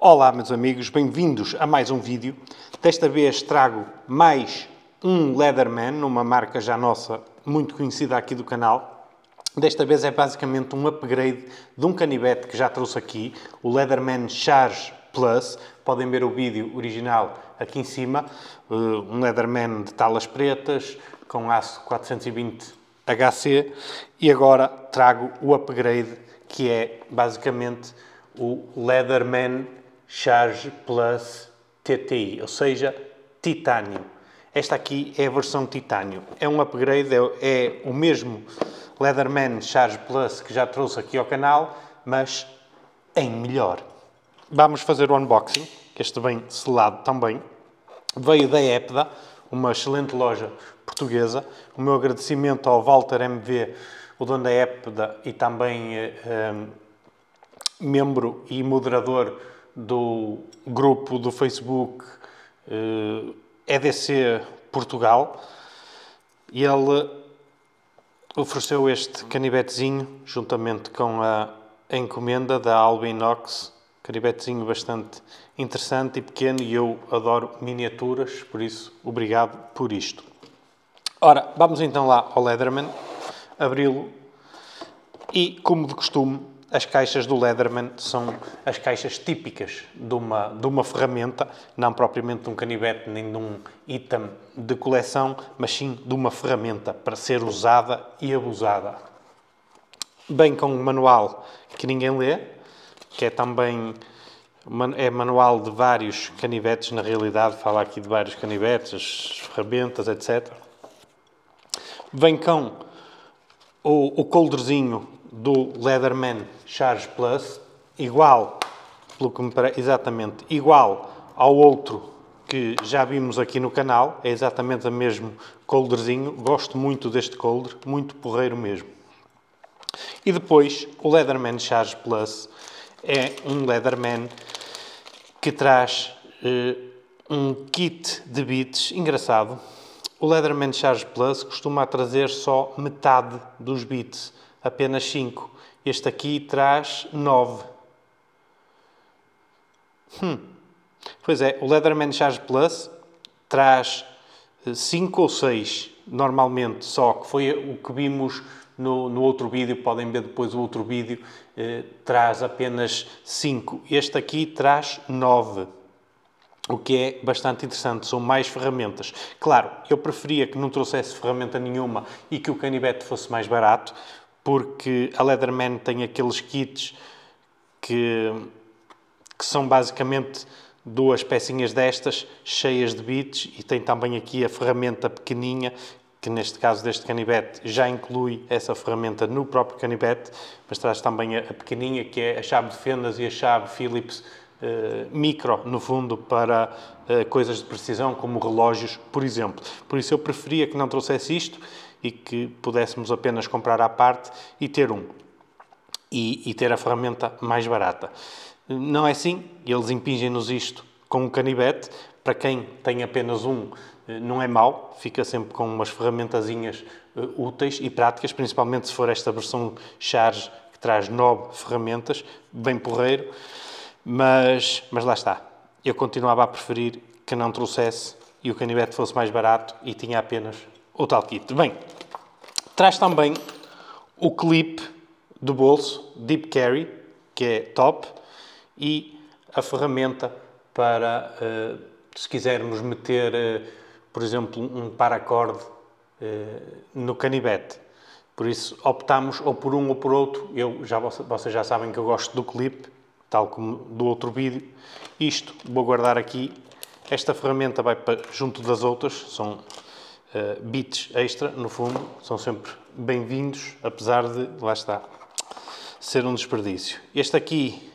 Olá, meus amigos, bem-vindos a mais um vídeo. Desta vez trago mais um Leatherman, numa marca já nossa, muito conhecida aqui do canal. Desta vez é basicamente um upgrade de um canivete que já trouxe aqui, o Leatherman Charge Plus. Podem ver o vídeo original aqui em cima. Uh, um Leatherman de talas pretas, com aço 420 HC. E agora trago o upgrade, que é basicamente o Leatherman Charge Plus TTI, ou seja, titânio. Esta aqui é a versão titânio. É um upgrade, é, é o mesmo Leatherman Charge Plus que já trouxe aqui ao canal, mas em melhor. Vamos fazer o unboxing, este vem selado também. Veio da Epda, uma excelente loja portuguesa. O meu agradecimento ao Walter MV, o dono da Epda e também eh, eh, membro e moderador do grupo do Facebook uh, eh, EDC Portugal e ele ofereceu este canivetezinho juntamente com a, encomenda da Albinox, canivetezinho bastante interessante e pequeno e eu adoro miniaturas, por isso obrigado por isto. Ora, vamos então lá ao Leatherman, abri-lo e, como de costume, as caixas do Leatherman são as caixas típicas de uma, de uma ferramenta, não propriamente de um canivete nem de um item de coleção, mas sim de uma ferramenta para ser usada e abusada. Bem com um manual que ninguém lê, que é também é manual de vários canivetes, na realidade, fala aqui de vários canivetes, ferramentas, etc. Vem com o, o colderzinho do Leatherman Charge Plus, igual, pelo que me parece, exatamente, igual ao outro que já vimos aqui no canal, é exatamente o mesmo colderzinho, gosto muito deste colder, muito porreiro mesmo. E depois, o Leatherman Charge Plus é um Leatherman que traz eh, um kit de bits engraçado. O Leatherman Charge Plus costuma trazer só metade dos bits, apenas 5. Este aqui traz 9. Hum. Pois é, o Leatherman Charge Plus traz 5 eh, ou 6, normalmente, só que foi o que vimos no, no outro vídeo, podem ver depois o outro vídeo, eh, traz apenas 5. Este aqui traz 9 o que é bastante interessante, são mais ferramentas. Claro, eu preferia que não trouxesse ferramenta nenhuma e que o canivete fosse mais barato, porque a Leatherman tem aqueles kits que, que são basicamente duas pecinhas destas, cheias de bits, e tem também aqui a ferramenta pequeninha, que neste caso deste canivete já inclui essa ferramenta no próprio canivete, mas traz também a, pequeninha, que é a chave de fendas e a chave Phillips uh, micro, no fundo, para uh, coisas de precisão, como relógios, por exemplo. Por isso eu preferia que não trouxesse isto, e que pudéssemos apenas comprar à parte e ter um. E, e ter a ferramenta mais barata. Não é assim, eles impingem-nos isto com um canivete. Para quem tem apenas um, eh, não é mau, fica sempre com umas ferramentazinhas uh, úteis e práticas, principalmente se for esta versão Charge que traz nove ferramentas, bem porreiro. Mas, mas lá está, eu continuava a preferir que não trouxesse e o canivete fosse mais barato e tinha apenas o tal kit. Bem, traz também o clip do bolso Deep Carry, que é top, e a ferramenta para, uh, se quisermos meter, uh, por exemplo, um paracorde uh, no canivete. Por isso, optamos ou por um ou por outro. Eu, já, vocês já sabem que eu gosto do clip, tal como do outro vídeo. Isto, vou guardar aqui. Esta ferramenta vai para, junto das outras, são uh, bits extra, no fundo, são sempre bem-vindos, apesar de, lá está, ser um desperdício. Este aqui,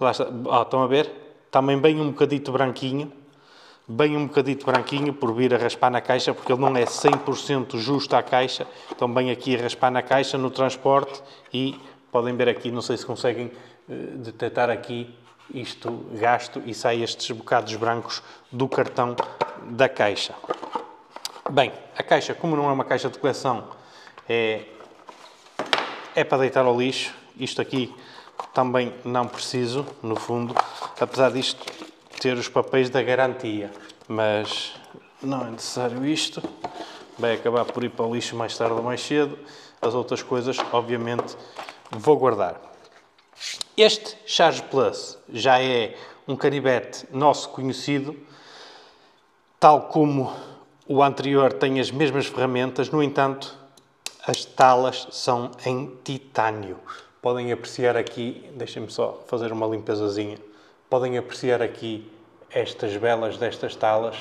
lá está, oh, estão a ver? Também bem um bocadito branquinho, bem um bocadito branquinho por vir a raspar na caixa, porque ele não é 100% justo à caixa, então bem aqui a raspar na caixa, no transporte, e podem ver aqui, não sei se conseguem uh, detectar aqui, isto gasto e sai estes bocados brancos do cartão da caixa. Bem, a caixa, como não é uma caixa de coleção, é, é para deitar ao lixo. Isto aqui também não preciso, no fundo, apesar disto ter os papéis da garantia, mas não é necessário isto. Vai acabar por ir para o lixo mais tarde ou mais cedo. As outras coisas, obviamente, vou guardar. Este Charge Plus já é um canivete nosso conhecido, tal como o anterior tem as mesmas ferramentas, no entanto, as talas são em titânio. Podem apreciar aqui, deixem-me só fazer uma limpezazinha. Podem apreciar aqui estas velas destas talas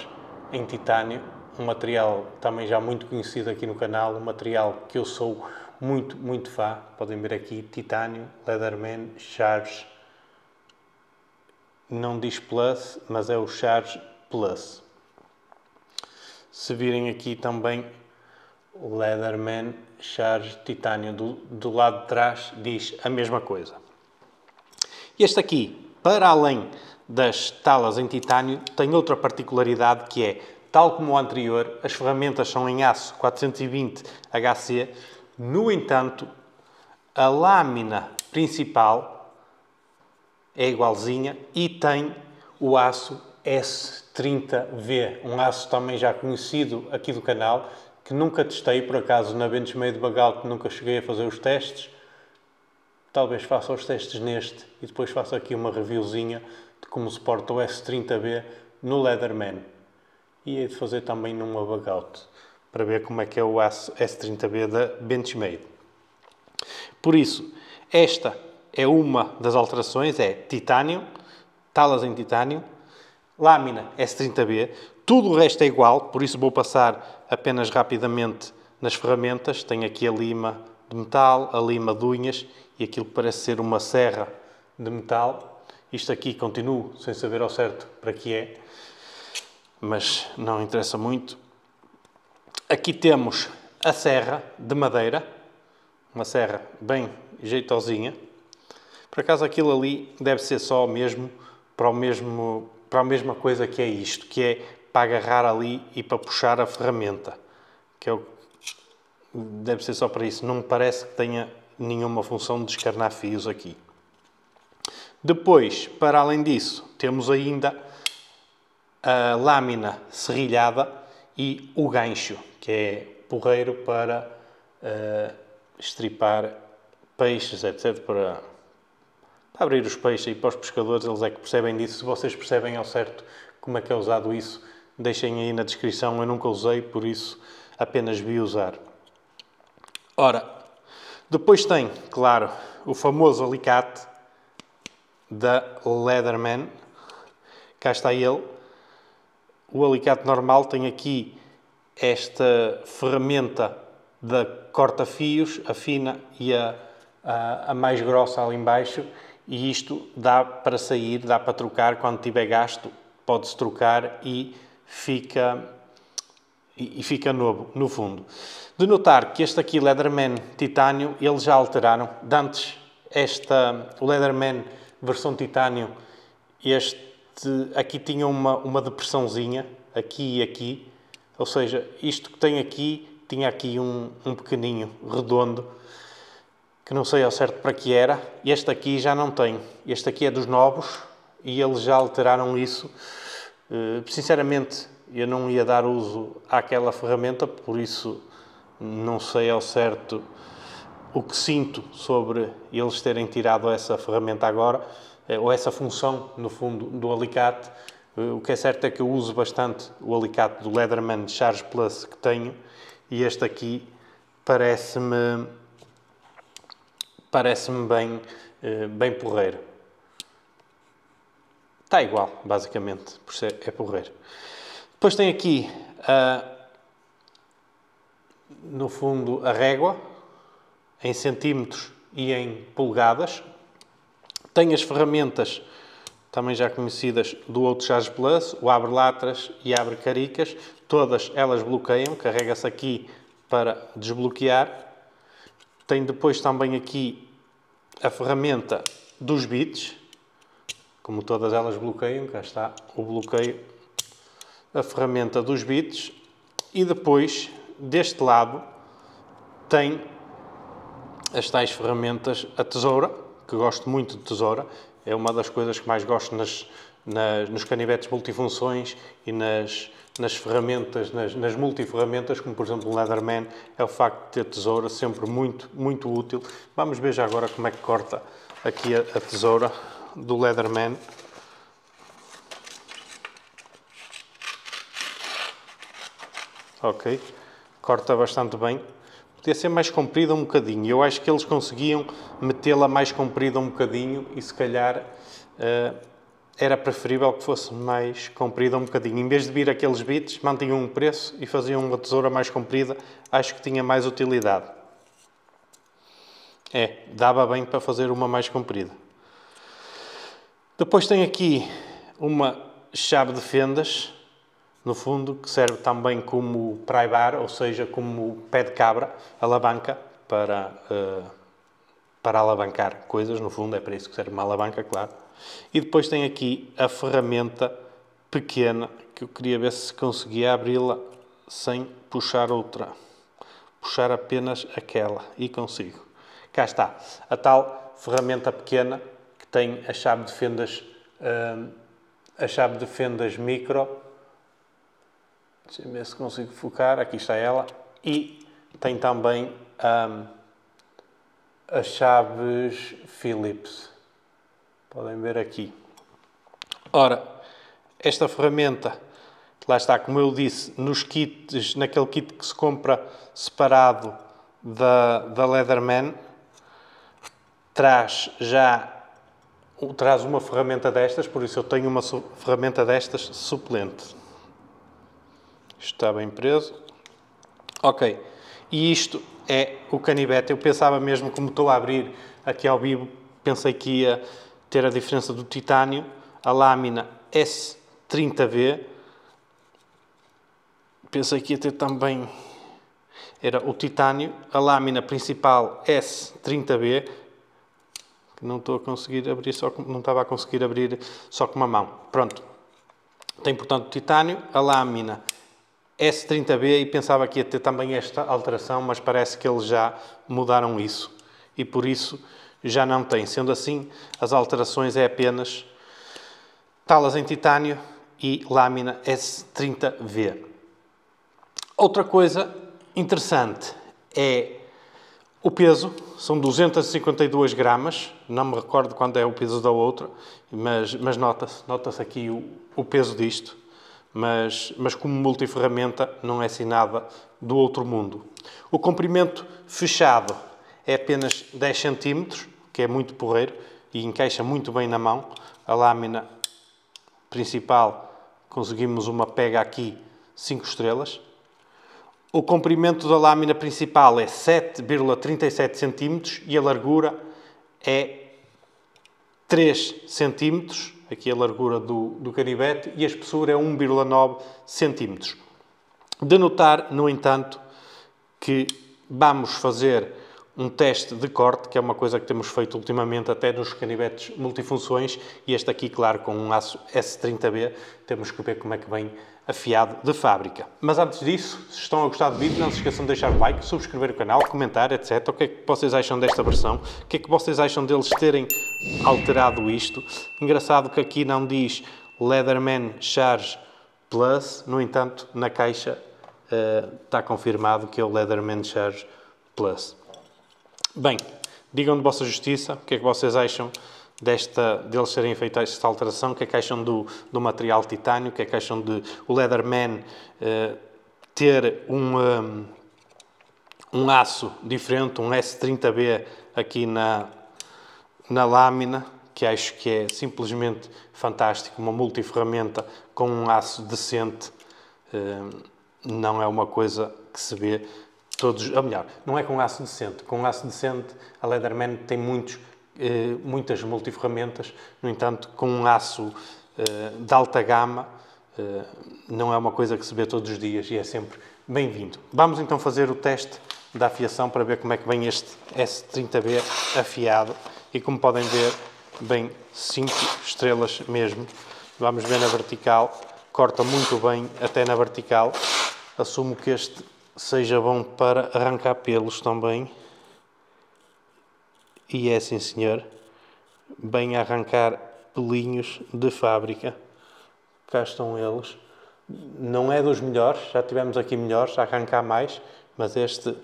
em titânio, um material também já muito conhecido aqui no canal, um material que eu sou muito, muito fã. Podem ver aqui titânio, Leatherman, Charge. Não diz Plus, mas é o Charge Plus. Se virem aqui também Leatherman Charge Titânio do, do lado de trás diz a mesma coisa. Este aqui, para além das talas em titânio, tem outra particularidade que é, tal como o anterior, as ferramentas são em aço 420 HC, no entanto, a lâmina principal é igualzinha e tem o aço S30V, um aço também já conhecido aqui do canal, que nunca testei, por acaso, na Meio de Bagal, que nunca cheguei a fazer os testes. Talvez faça os testes neste e depois faça aqui uma reviewzinha de como se porta o S30B no Leatherman. E hei de fazer também numa Bagout, para ver como é que é o aço S30B da Benchmade. Por isso, esta é uma das alterações, é titânio, talas em titânio, lâmina S30B, tudo o resto é igual, por isso vou passar apenas rapidamente nas ferramentas. Tenho aqui a lima de metal, a lima de unhas e aquilo que parece ser uma serra de metal. Isto aqui continuo sem saber ao certo para que é, mas não interessa muito. Aqui temos a serra de madeira, uma serra bem jeitosinha. Por acaso aquilo ali deve ser só mesmo para o mesmo para a mesma coisa que é isto, que é para agarrar ali e para puxar a ferramenta, que é o, deve ser só para isso. Não me parece que tenha nenhuma função de descarnar fios aqui. Depois, para além disso, temos ainda a lâmina serrilhada e o gancho, que é porreiro para uh, estripar peixes, etc. Para para abrir os peixes e para os pescadores, eles é que percebem disso. Se vocês percebem ao certo como é que é usado isso, deixem aí na descrição. Eu nunca usei, por isso apenas vi usar. Ora, depois tem, claro, o famoso alicate da Leatherman. Cá está ele. O alicate normal tem aqui esta ferramenta da corta-fios, a fina e a, a, a mais grossa ali embaixo e isto dá para sair, dá para trocar, quando tiver gasto, pode-se trocar e fica, e, fica novo, no fundo. De notar que este aqui, Leatherman Titânio, eles já alteraram. De antes, esta, o Leatherman versão Titânio, este aqui tinha uma, uma depressãozinha, aqui e aqui. Ou seja, isto que tem aqui, tinha aqui um, um pequeninho, redondo, que não sei ao certo para que era. Este aqui já não tem. Este aqui é dos novos e eles já alteraram isso. Uh, sinceramente, eu não ia dar uso àquela ferramenta, por isso não sei ao certo o que sinto sobre eles terem tirado essa ferramenta agora, eh, ou essa função, no fundo, do alicate. Eh, o que é certo é que eu uso bastante o alicate do Leatherman Charge Plus que tenho, e este aqui parece-me parece-me bem, eh, bem porreiro. Está igual, basicamente, por ser é porreiro. Depois tem aqui, uh, no fundo, a régua, em centímetros e em polegadas. Tem as ferramentas, também já conhecidas, do outro Charge Plus, o abre latras e abre caricas. Todas elas bloqueiam, carrega-se aqui para desbloquear tem depois também aqui a ferramenta dos bits, como todas elas bloqueiam, cá está o bloqueio, a ferramenta dos bits. E depois deste lado tem as tais ferramentas, a tesoura, que gosto muito de tesoura. É uma das coisas que mais gosto nas, nas, nos canivetes multifunções e nas, nas ferramentas, nas, nas multiferramentas, como por exemplo o Leatherman, é o facto de ter tesoura, sempre muito, muito útil. Vamos ver já agora como é que corta aqui a, a tesoura do Leatherman. Ok, corta bastante bem. Podia ser mais comprida um bocadinho. Eu acho que eles conseguiam metê-la mais comprida um bocadinho e se calhar uh, era preferível que fosse mais comprida um bocadinho. Em vez de vir aqueles bits, mantinham um preço e faziam uma tesoura mais comprida. Acho que tinha mais utilidade. É, dava bem para fazer uma mais comprida. Depois tem aqui uma chave de fendas, no fundo, que serve também como pry bar, ou seja, como pé de cabra, alavanca para, uh, para alavancar coisas, no fundo, é para isso que serve uma alavanca, claro. E depois tem aqui a ferramenta pequena, que eu queria ver se conseguia abri-la sem puxar outra. Puxar apenas aquela, e consigo. Cá está, a tal ferramenta pequena que tem a chave de fendas, uh, a chave de fendas micro. Deixa eu ver se consigo focar, aqui está ela. E tem também um, as chaves Phillips. Podem ver aqui. Ora, esta ferramenta, lá está, como eu disse, nos kits, naquele kit que se compra separado da, da Leatherman, traz já traz uma ferramenta destas, por isso eu tenho uma ferramenta destas suplente. Isto está bem preso. Ok. E isto é o canivete. Eu pensava mesmo, como estou a abrir aqui ao vivo, pensei que ia ter a diferença do titânio, a lâmina S30V. Pensei que ia ter também era o titânio, a lâmina principal S30B, que não estou a conseguir abrir só com, não estava a conseguir abrir só com uma mão. Pronto. Tem portanto titânio, a lâmina S30B e pensava que ia ter também esta alteração, mas parece que eles já mudaram isso e por isso já não tem. Sendo assim, as alterações é apenas talas em titânio e lâmina S30V. Outra coisa interessante é o peso. São 252 gramas, não me recordo quando é o peso da outra, mas, mas nota-se nota aqui o, o peso disto mas, mas como multiferramenta não é assim nada do outro mundo. O comprimento fechado é apenas 10 cm, que é muito porreiro e encaixa muito bem na mão. A lâmina principal, conseguimos uma pega aqui 5 estrelas. O comprimento da lâmina principal é 7,37 cm e a largura é 3 cm, aqui a largura do, do canivete, e a espessura é 1,9 cm. De notar, no entanto, que vamos fazer um teste de corte, que é uma coisa que temos feito ultimamente até nos canivetes multifunções, e este aqui, claro, com um aço S30B, temos que ver como é que vem afiado de fábrica. Mas antes disso, se estão a gostar do vídeo, não se esqueçam de deixar o like, subscrever o canal, comentar, etc. O que é que vocês acham desta versão? O que é que vocês acham deles terem alterado isto? Engraçado que aqui não diz Leatherman Charge Plus, no entanto, na caixa uh, está confirmado que é o Leatherman Charge Plus. Bem, digam de vossa justiça o que é que vocês acham desta, deles serem feitos esta alteração, o que é que acham do, do material titânio, o que é que acham de o Leatherman uh, ter um, um, um, aço diferente, um S30B aqui na, na lâmina, que acho que é simplesmente fantástico, uma multiferramenta com um aço decente, uh, não é uma coisa que se vê todos, ou melhor, não é com aço decente. Com aço decente, a Leatherman tem muitos, eh, muitas multiferramentas, no entanto, com um aço eh, de alta gama, eh, não é uma coisa que se vê todos os dias e é sempre bem-vindo. Vamos então fazer o teste da afiação para ver como é que vem este S30B afiado e como podem ver, bem 5 estrelas mesmo. Vamos ver na vertical, corta muito bem até na vertical. Assumo que este seja bom para arrancar pelos também. E é sim, senhor. bem arrancar pelinhos de fábrica. Cá estão eles. Não é dos melhores, já tivemos aqui melhores, arrancar mais, mas este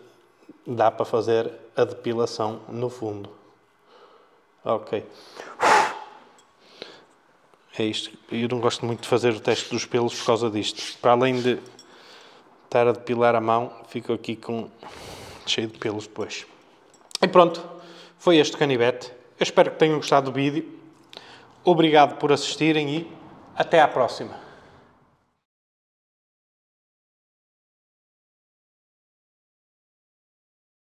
dá para fazer a depilação no fundo. Ok. É isto. Eu não gosto muito de fazer o teste dos pelos por causa disto. Para além de estar a depilar a mão, fico aqui com cheio de pelos depois. E pronto, foi este canivete. Eu espero que tenham gostado do vídeo. Obrigado por assistirem e até à próxima.